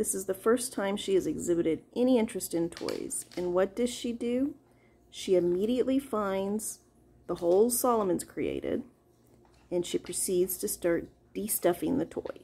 This is the first time she has exhibited any interest in toys. And what does she do? She immediately finds the holes Solomon's created and she proceeds to start destuffing the toy.